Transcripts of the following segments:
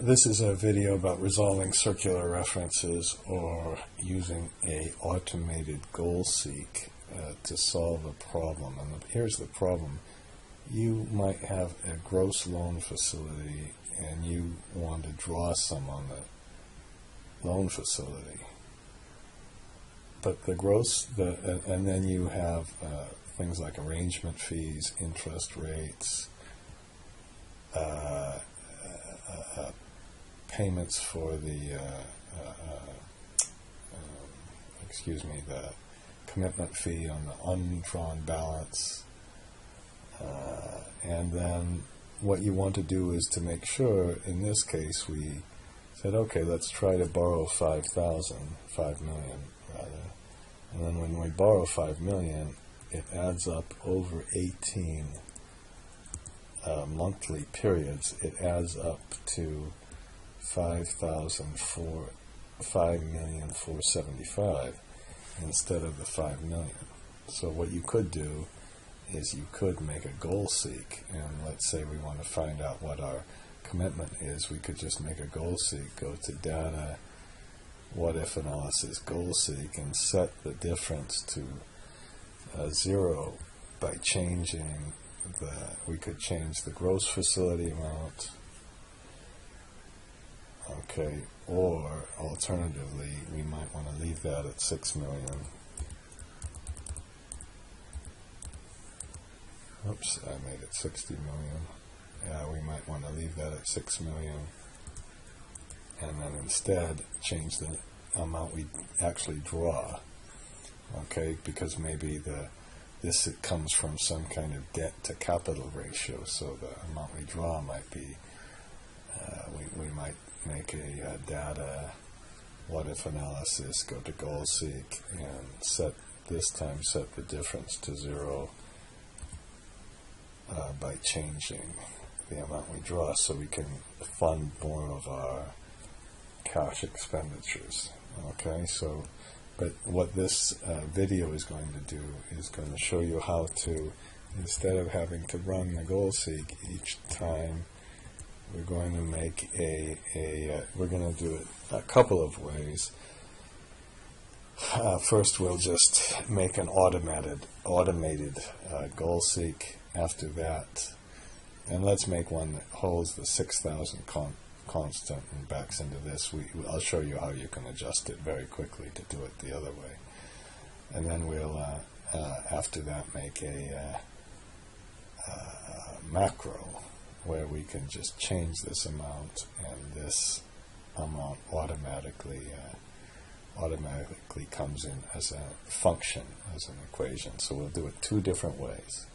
this is a video about resolving circular references or using a automated goal seek uh, to solve a problem. And here's the problem. You might have a gross loan facility and you want to draw some on the loan facility. But the gross, the, and then you have uh, things like arrangement fees, interest rates, uh, uh, payments for the, uh, uh, um, excuse me, the commitment fee on the undrawn balance. and then what you want to do is to make sure, in this case, we said, okay, let's try to borrow 5,000, 5 million rather. And then when we borrow 5 million, it adds up over 18 uh, monthly periods, it adds up to five thousand four, five million four seventy five instead of the five million. So what you could do is you could make a goal seek, and let's say we want to find out what our commitment is, we could just make a goal seek, go to data, what if analysis goal seek, and set the difference to uh, zero by changing the, we could change the gross facility amount. Okay, or alternatively, we might want to leave that at 6 million. Oops, I made it 60 million. Yeah, we might want to leave that at 6 million. And then instead change the amount we actually draw. Okay, because maybe the this comes from some kind of debt to capital ratio, so the amount we draw might be, uh, we, we might make a uh, data what if analysis, go to goal seek, and set this time set the difference to zero uh, by changing the amount we draw so we can fund more of our cash expenditures. Okay, so but what this uh, video is going to do is going to show you how to, instead of having to run the goal seek each time, we're going to make a, a uh, we're going to do it a couple of ways. Uh, first, we'll just make an automated automated uh, goal seek. After that, and let's make one that holds the 6,000 con constant and backs into this, we, I'll show you how you can adjust it very quickly to do it the other way. And then we'll, uh, uh, after that, make a uh, uh, macro where we can just change this amount and this amount automatically uh, automatically comes in as a function, as an equation. So we'll do it two different ways.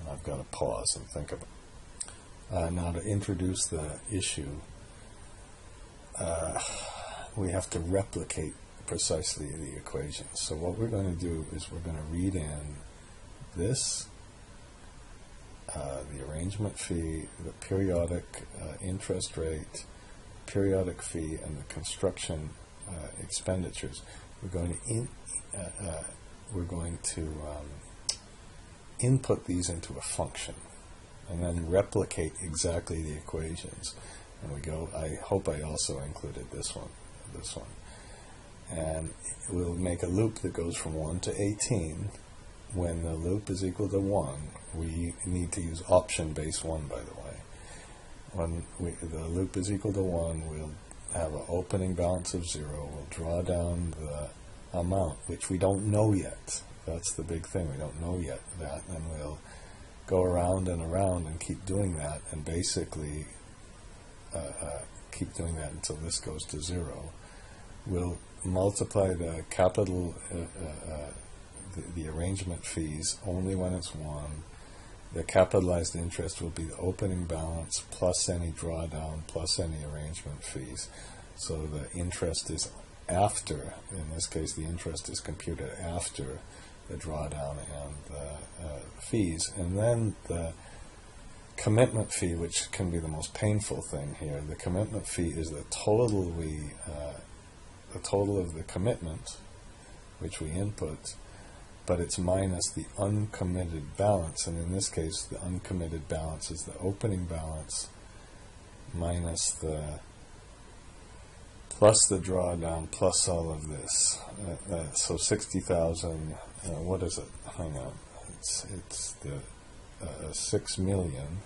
And I've got to pause and think about it. Uh, now, to introduce the issue, uh, we have to replicate precisely the equation. So, what we're going to do is we're going to read in this, the arrangement fee, the periodic uh, interest rate, periodic fee, and the construction uh, expenditures. We're going to in, uh, we're going to um, input these into a function and then replicate exactly the equations. And we go, I hope I also included this one, this one. And we'll make a loop that goes from 1 to 18. When the loop is equal to 1, we need to use option base 1, by the way. When we, the loop is equal to 1, we'll have an opening balance of 0. We'll draw down the amount, which we don't know yet. That's the big thing. We don't know yet that. And we'll go around and around and keep doing that, and basically uh, uh, keep doing that until this goes to zero, we'll multiply the capital, uh, uh, uh, the, arrangement fees only when it's one. The capitalized interest will be the opening balance plus any drawdown plus any arrangement fees. So the interest is after, in this case, the interest is computed after the drawdown and the uh, fees. And then the commitment fee, which can be the most painful thing here. The commitment fee is the total we, uh, the total of the commitment, which we input, but it's minus the uncommitted balance. And in this case, the uncommitted balance is the opening balance minus the plus the drawdown plus all of this. Uh, uh, so sixty thousand. Uh, what is it? Hang on. It's it's the uh, six million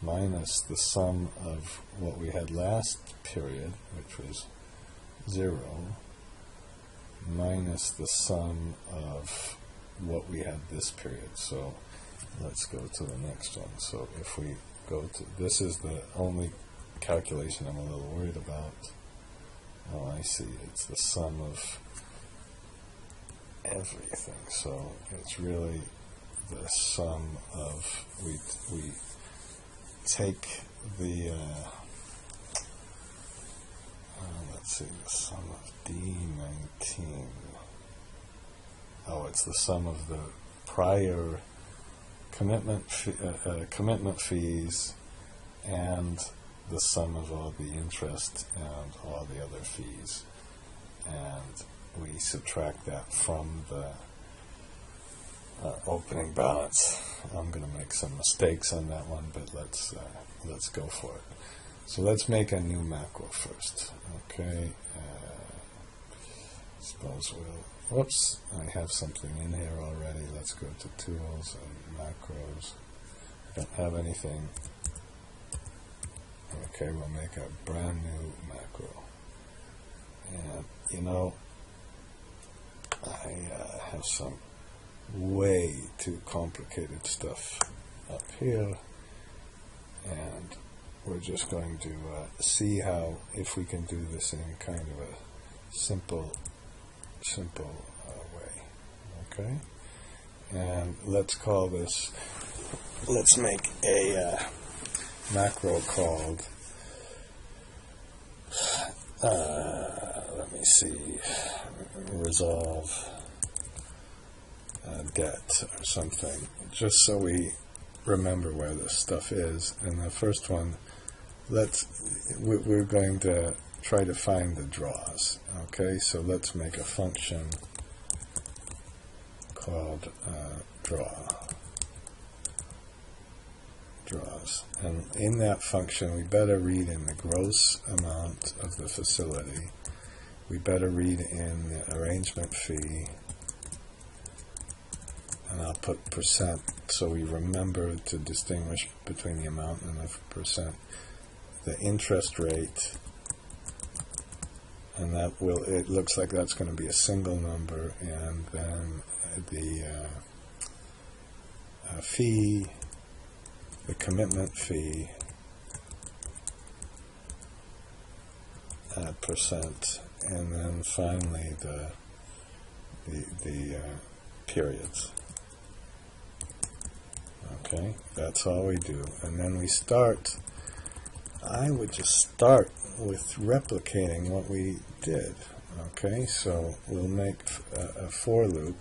minus the sum of what we had last period, which was zero, minus the sum of what we had this period. So let's go to the next one. So if we go to this is the only calculation I'm a little worried about. Oh, I see. It's the sum of everything. So it's really the sum of we we take the uh, uh, let's see the sum of D19. Oh, it's the sum of the prior commitment uh, uh, commitment fees and the sum of all the interest and all the other fees, and we subtract that from the uh, opening balance. I'm going to make some mistakes on that one, but let's uh, let's go for it. So let's make a new macro first. Okay. Uh, suppose we'll. Whoops! I have something in here already. Let's go to tools and macros. I don't have anything. Okay, we'll make a brand new macro. And you know, I uh, have some way too complicated stuff up here and we're just going to uh, see how if we can do this in kind of a simple simple uh, way okay and let's call this let's make a uh, macro called uh, let me see resolve uh, debt or something, just so we remember where this stuff is. And the first one, let's we're going to try to find the draws. Okay, so let's make a function called uh, draw draws. And in that function, we better read in the gross amount of the facility. We better read in the arrangement fee and I'll put percent so we remember to distinguish between the amount and the percent. The interest rate, and that will, it looks like that's going to be a single number, and then the uh, uh, fee, the commitment fee, at percent, and then finally the the, the uh, periods. Okay, that's all we do. And then we start, I would just start with replicating what we did. Okay, so we'll make a, a for loop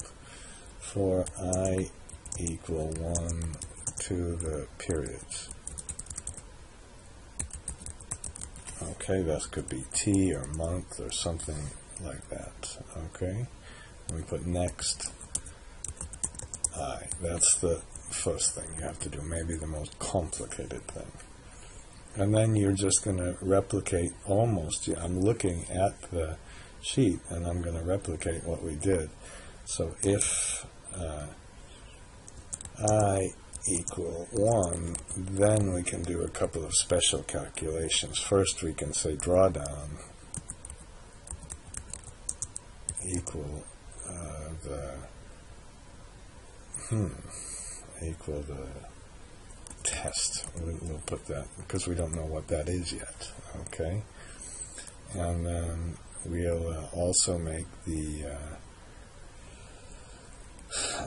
for i equal 1 to the periods. Okay, that could be t or month or something like that. Okay, we put next i. That's the first thing you have to do, maybe the most complicated thing. And then you're just going to replicate almost, I'm looking at the sheet and I'm going to replicate what we did. So if uh, i equal 1, then we can do a couple of special calculations. First we can say drawdown equal uh, the, hmm, equal the test. We'll put that because we don't know what that is yet. Okay, and then we'll uh, also make the. Uh,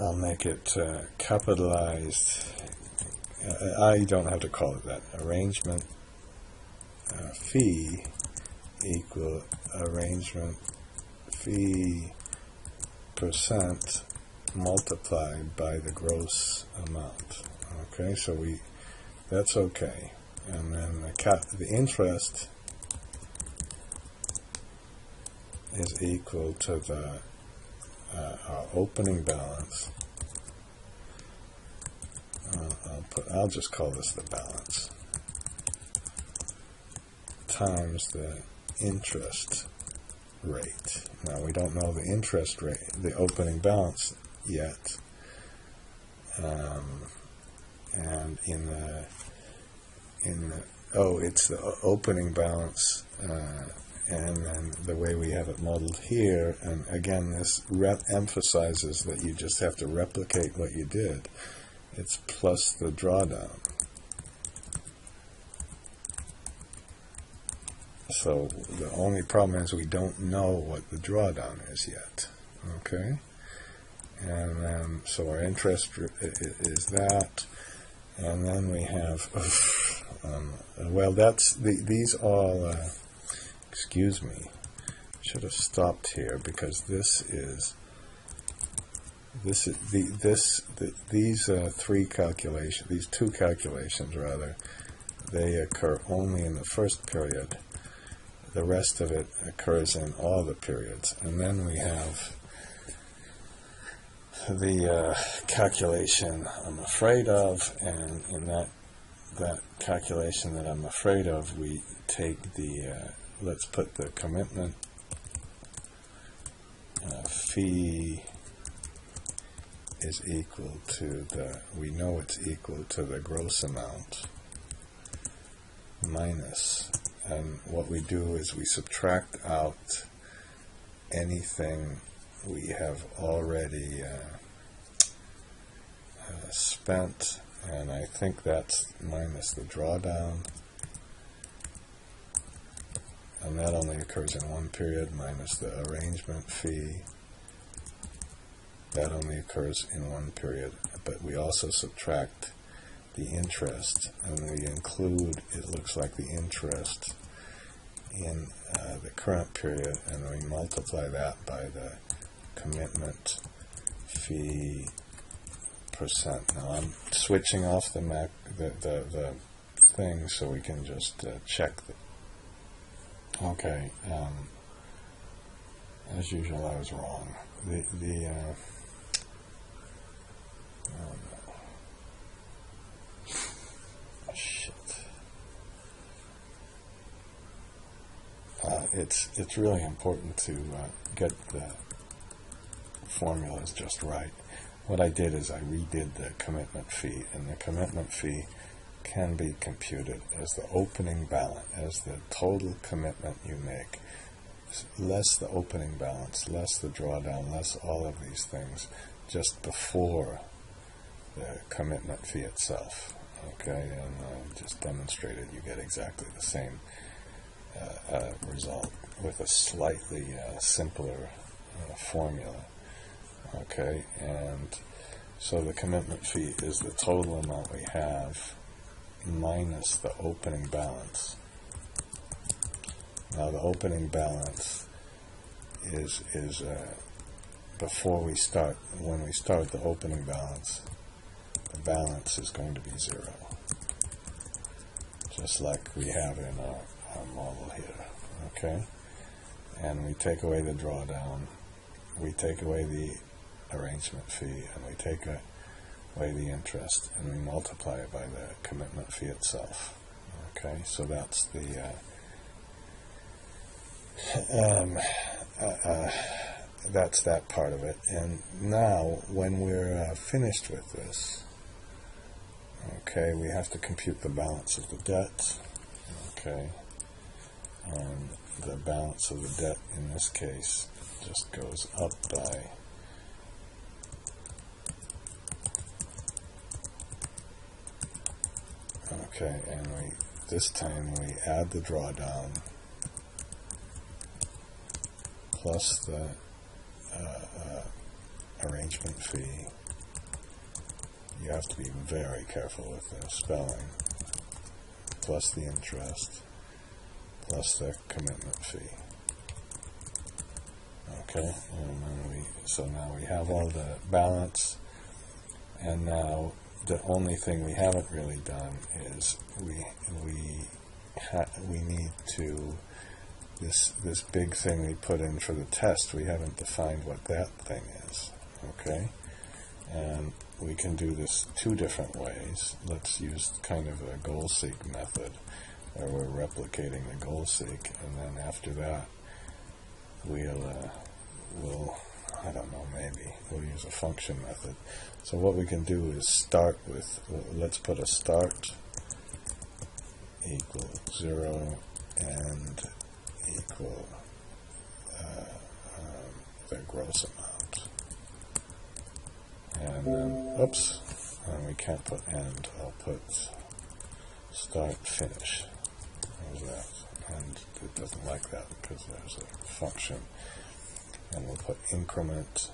I'll make it uh, capitalized. Uh, I don't have to call it that. Arrangement uh, fee equal arrangement fee percent multiplied by the gross amount. Okay, so we that's okay. And then the, the interest is equal to the uh, our opening balance. Uh, I'll put I'll just call this the balance. times the interest rate. Now we don't know the interest rate, the opening balance yet. Um, and in the in the oh, it's the opening balance, uh, and then the way we have it modeled here. And again, this emphasizes that you just have to replicate what you did. It's plus the drawdown. So the only problem is we don't know what the drawdown is yet. Okay? And then, so our interest is that. And then we have, um, well, that's, the, these all, uh, excuse me, should have stopped here because this is, this is, the, this, the, these uh, three calculations, these two calculations rather, they occur only in the first period the rest of it occurs in all the periods. And then we have the uh, calculation I'm afraid of, and in that that calculation that I'm afraid of, we take the uh, let's put the commitment uh, fee is equal to the we know it's equal to the gross amount minus and what we do is we subtract out anything we have already uh, uh, spent, and I think that's minus the drawdown. And that only occurs in one period, minus the arrangement fee. That only occurs in one period, but we also subtract the interest, and we include, it looks like the interest in uh, the current period, and we multiply that by the commitment fee percent. Now I'm switching off the Mac, the, the, the thing so we can just uh, check the. Okay, um, as usual, I was wrong. The the uh, oh no. shit. Uh, it's it's really important to uh, get the formulas just right. What I did is I redid the commitment fee, and the commitment fee can be computed as the opening balance, as the total commitment you make, less the opening balance, less the drawdown, less all of these things, just before the commitment fee itself. Okay, and uh, just demonstrated you get exactly the same uh, uh, result with a slightly uh, simpler uh, formula. Okay, and so the commitment fee is the total amount we have minus the opening balance. Now the opening balance is is uh, before we start. When we start the opening balance, the balance is going to be zero, just like we have in our, our model here. Okay, and we take away the drawdown, we take away the arrangement fee, and we take away the interest, and we multiply it by the commitment fee itself. Okay, so that's the uh, um, uh, uh, that's that part of it. And now, when we're uh, finished with this, okay, we have to compute the balance of the debt. Okay, and the balance of the debt in this case just goes up by Okay, and we this time we add the drawdown plus the uh, uh, arrangement fee. You have to be very careful with the spelling. Plus the interest, plus the commitment fee. Okay, and then we so now we have all the balance, and now the only thing we haven't really done is we we we need to this this big thing we put in for the test. We haven't defined what that thing is. Okay, and we can do this two different ways. Let's use kind of a goal seek method. where we're replicating the goal seek, and then after that, we'll, uh, we'll, I don't know, maybe we'll use a function method. So what we can do is start with, let's put a start equal 0 and equal uh, um, the gross amount. And then, oops, and we can't put end, I'll put start finish. How's that? And it doesn't like that because there's a function. And we'll put increment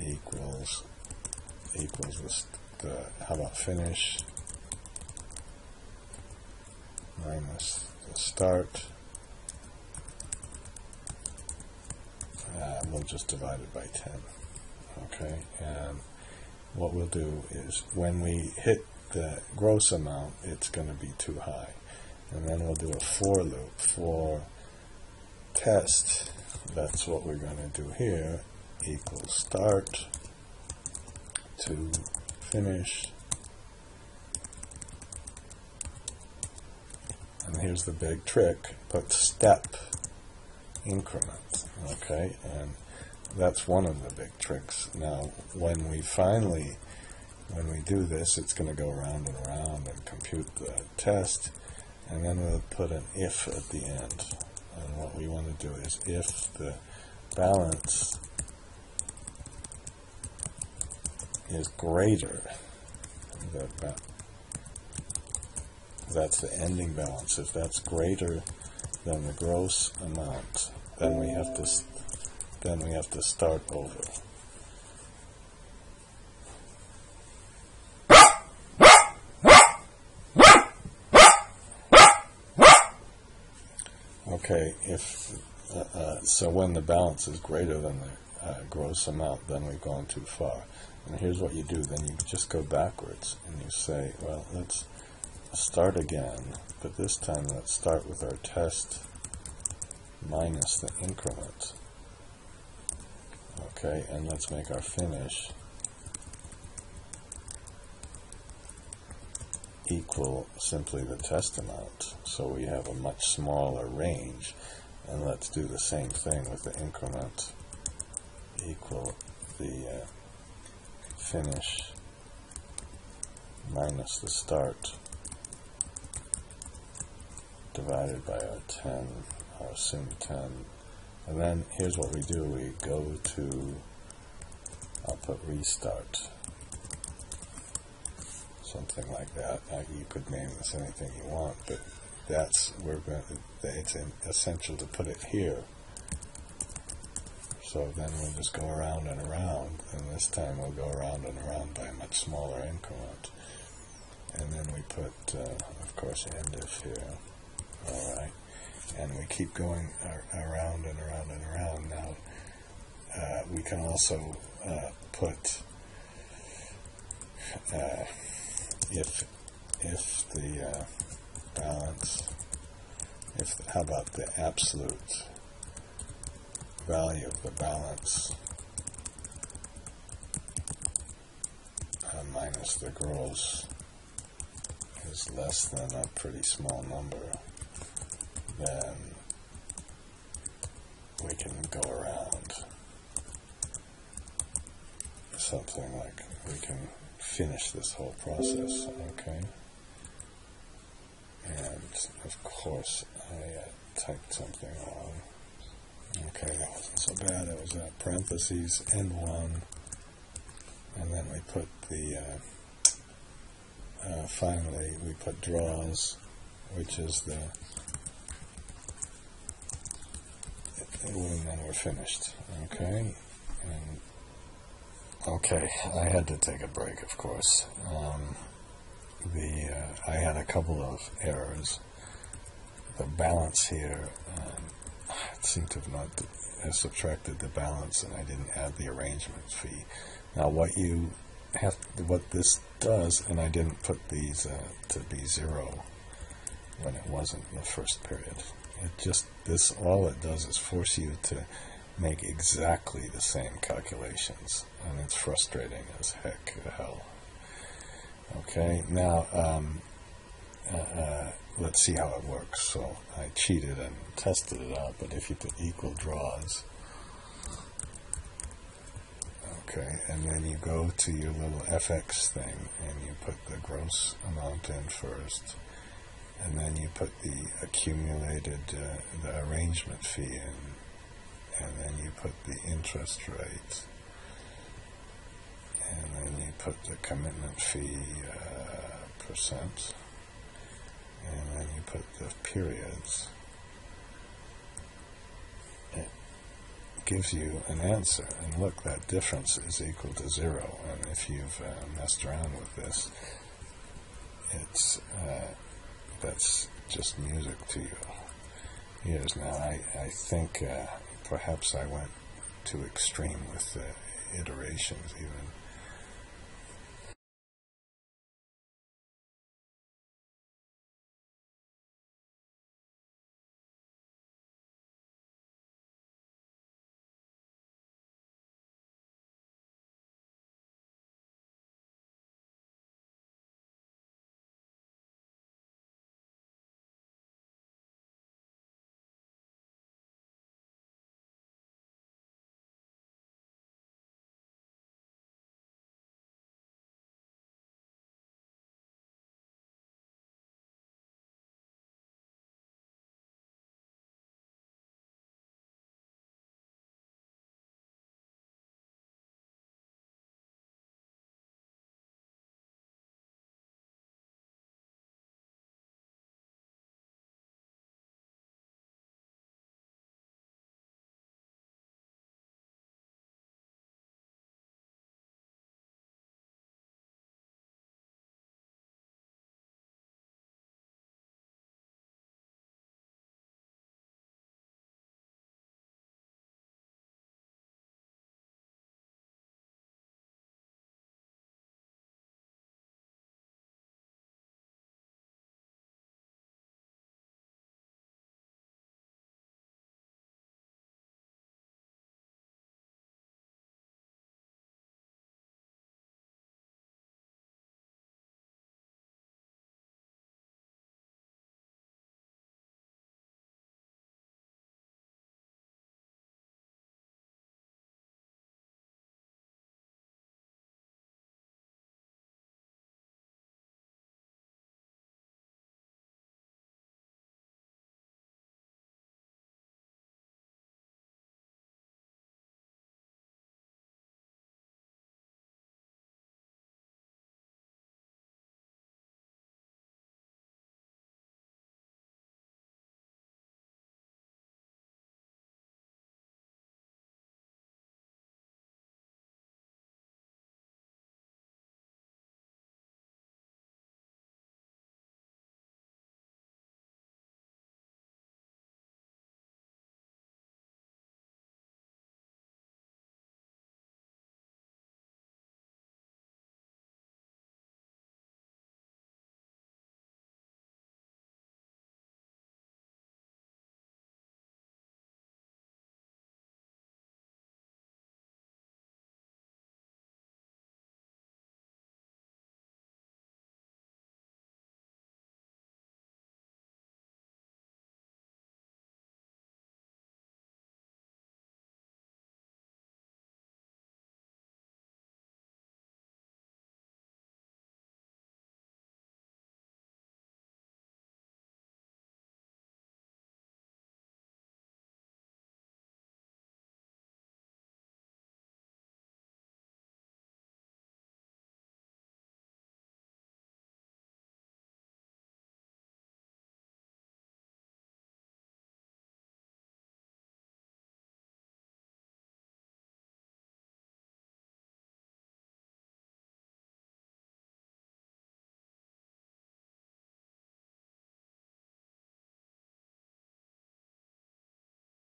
equals equals the, the how about finish minus the start. We'll just divide it by 10. Okay, and what we'll do is when we hit the gross amount, it's going to be too high. And then we'll do a for loop for test. That's what we're going to do here. Equals start to finish. And here's the big trick, put step increment. Okay, and that's one of the big tricks. Now, when we finally, when we do this, it's going to go around and around and compute the test, and then we'll put an if at the end. And what we want to do is if the balance is greater, the that's the ending balance. If that's greater than the gross amount, then we have to then we have to start over. Okay, if uh, uh, so, when the balance is greater than the uh, gross amount, then we've gone too far. And here's what you do: then you just go backwards, and you say, "Well, let's start again, but this time let's start with our test minus the increment." Okay, and let's make our finish equal simply the test amount. So we have a much smaller range. And let's do the same thing with the increment equal the uh, finish minus the start divided by our 10, our assumed 10 and then here's what we do. We go to, I'll put restart. Something like that. Now you could name this anything you want, but that's, we're going to, it's essential to put it here. So then we'll just go around and around, and this time we'll go around and around by a much smaller increment. And then we put, uh, of course, end if here. Alright and we keep going around and around and around. Now, uh, we can also uh, put uh, if if the uh, balance, if how about the absolute value of the balance uh, minus the gross is less than a pretty small number then we can go around something like we can finish this whole process, okay? And of course, I uh, typed something wrong. Okay, that wasn't so bad. It was uh, parentheses n1, and then we put the uh, uh, finally we put draws, which is the and then we're finished. Okay, and okay, I had to take a break, of course. Um, the uh, I had a couple of errors. The balance here um, seemed to have not has subtracted the balance, and I didn't add the arrangement fee. Now, what you have, what this does, and I didn't put these uh, to be zero when it wasn't in the first period. It just this all it does is force you to make exactly the same calculations, and it's frustrating as heck to hell. Okay, now um, uh, uh, let's see how it works. So I cheated and tested it out, but if you put equal draws, okay, and then you go to your little FX thing and you put the gross amount in first, and then you put the accumulated, uh, the arrangement fee in, and then you put the interest rate, and then you put the commitment fee uh, percent, and then you put the periods. It gives you an answer, and look, that difference is equal to zero. And if you've uh, messed around with this, it's uh, that's just music to you. Years now, I I think uh, perhaps I went too extreme with the iterations even